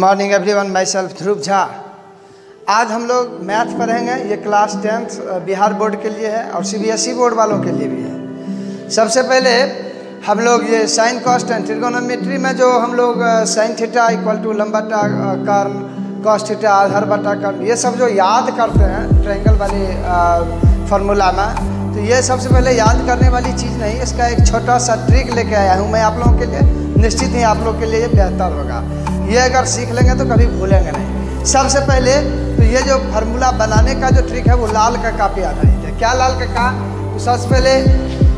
Morning everyone myself Dhruv Jha आज हम लोग मैथ पढ़ेंगे। ये क्लास टेंथ बिहार बोर्ड के लिए है और सीबीएसई बोर्ड वालों के लिए भी है। सबसे पहले हम लोग ये साइन कॉस्ट एंड ट्रिगोनोमेट्री में जो हम लोग साइन थीटा इक्वल टू लंबाटा कर्न कॉस्ट थीटा आधार बटा कर्न ये सब जो याद करते हैं ट्रायंगल वाली फार्मूला में तो ये सबसे पहले याद करने वाली चीज़ नहीं, इसका एक छोटा सा ट्रिक लेके आया हूँ मैं आप लोगों के लिए। निश्चित ही आप लोग के लिए बेहतर होगा। ये अगर सीख लेंगे तो कभी भूलेंगे नहीं। सबसे पहले तो ये जो फार्मूला बनाने का जो ट्रिक है, वो लाल कक्का पे आधारित है। क्या लाल कक्का तो सबसे पहले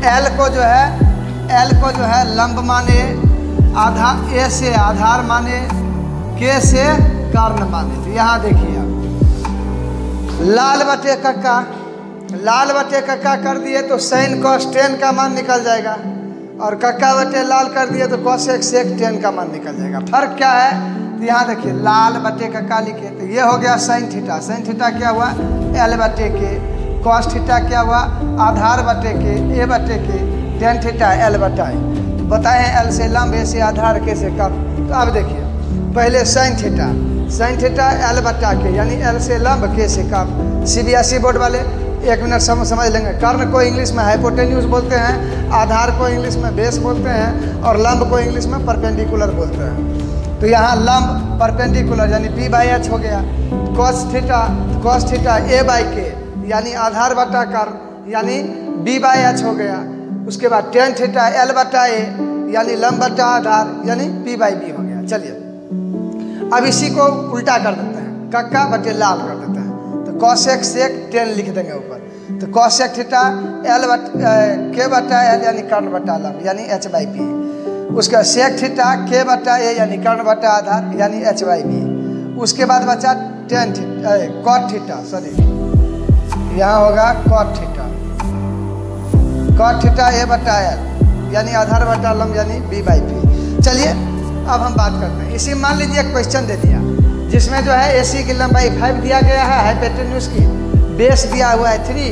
एल को जो है एल को जो है लंब माने आधार ए से आधार माने के से कारण माने। तो यहाँ देखिए आप। लाल बटे कक्का लाल बटे कक्का कर दिए तो साइन कॉस टेन का मान निकल जाएगा। और कक्का बटे लाल कर दिए तो कॉस एक सेक टेन का मान निकल जाएगा। फ़र्क क्या है? तो यहाँ देखिए, लाल बटे कक्का लिखे। तो ये हो गया साइन थीटा साइन थीटा क्या हुआ? एल बटे के कॉस थीटा क्या हुआ? आधार बटे के ए बटे के टेन थीटा एल बटाए। तो बताएँ एल से लंब से आधार के से कर तो अब देखिए, पहले sine theta sine theta L बटा के, यानी एल से लंब के से कर सी बोर्ड वाले एक मिनट समझ समझ लेंगे। कर्ण को इंग्लिश में हाइपोटेन्यूज बोलते हैं, आधार को इंग्लिश में बेस बोलते हैं, और लंब को इंग्लिश में परपेंडिकुलर बोलते हैं। तो यहाँ लंब परपेंडिकुलर यानी पी बाई एच हो गया cos theta cos theta A by के यानी आधार बटा कर यानी बी बाई एच हो गया। उसके बाद टेन थीटा एल बटा ए यानी लंब बटा आधार, यानी पी बाई बी हो गया। चलिए, अब इसी को उल्टा कर देते हैं, कक्का बटे लाल कर देते हैं। तो कॉसेक सेक टेन लिख देंगे ऊपर। तो कॉसेक थीटा एल बट के बटा एल यानी कर्ण बटा लंब यानी एच बाई पी उसका सेक थीटा के बटा ए यानी कर्ण बटा आधार, यानी एच बाई बी उसके बाद बचा tan theta cot theta sorry यहाँ होगा cot theta cot theta A बटा एल यानी आधार बटा लम यानी बी बाई पी चलिए, अब हम बात करते हैं। इसी, मान लीजिए क्वेश्चन दे दिया। जिसमें जो है एसी की लंबाई फाइव दिया गया है हाइपेटेन्यूज की। बेस दिया हुआ है थ्री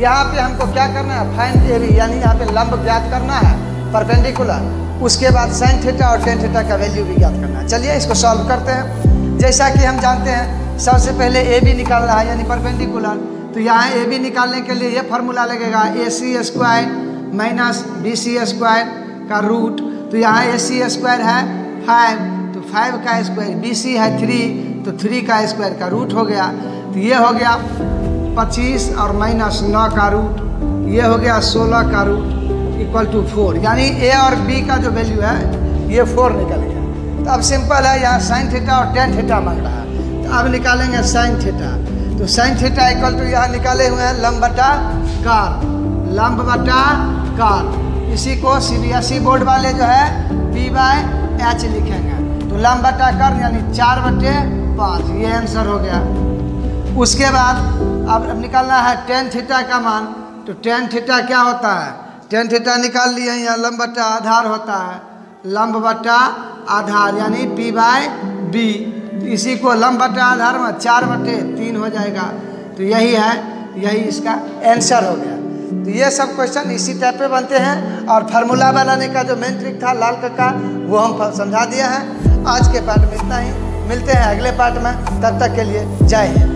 यहाँ पे हमको क्या करना है? फाइन बी यानी यहाँ पे लंब ज्ञात करना है परपेंडिकुलर उसके बाद साइन थीटा और टेन थीटा का वैल्यू भी ज्ञात करना है। चलिए इसको सॉल्व करते हैं। जैसा कि हम जानते हैं, सबसे पहले ए बी निकालना है, यानी परपेंडिकुलर तो यहाँ ए बी निकालने के लिए ये फार्मूला लगेगा A C square minus B C square का रूट तो यहाँ ए सी स्क्वायर है फाइव फाइव का स्क्वायर बी सी है थ्री तो थ्री का स्क्वायर का रूट हो गया। तो ये हो गया पच्चीस और माइनस नौ का रूट ये हो गया सोलह का रूट इक्वल टू फोर यानी ए और बी का जो वैल्यू है, ये फोर निकल गया। तो अब सिंपल है, यहाँ साइन थीटा और टेन थीटा मांग रहा है। तो अब निकालेंगे साइन थीटा तो साइन थीटा इक्वल टू यहाँ निकाले हुए हैं लंब बटा कार। लंब बटा कार। इसी को सीबीएसई बोर्ड वाले जो है पी बाय एच लिखेंगे। लंब बटा कर, यानी चार बटे पाँच, ये आंसर हो गया। उसके बाद अब निकालना है टेन थीटा का मान। तो टेन थीटा क्या होता है? टेन थीटा निकाल लिए, यहाँ लंब बटा आधार होता है। लंब बटा आधार, यानी पी बाय बी इसी को लंब बटा आधार में चार बटे तीन हो जाएगा। तो यही है, यही इसका आंसर हो गया। तो ये सब क्वेश्चन इसी टाइप पे बनते हैं। और फार्मूला बनाने का जो मेन ट्रिक था, लाल का वो हम समझा दिया है। आज के पार्ट में इतना ही। मिलते हैं अगले पार्ट में। तब तक के लिए जय हिंद।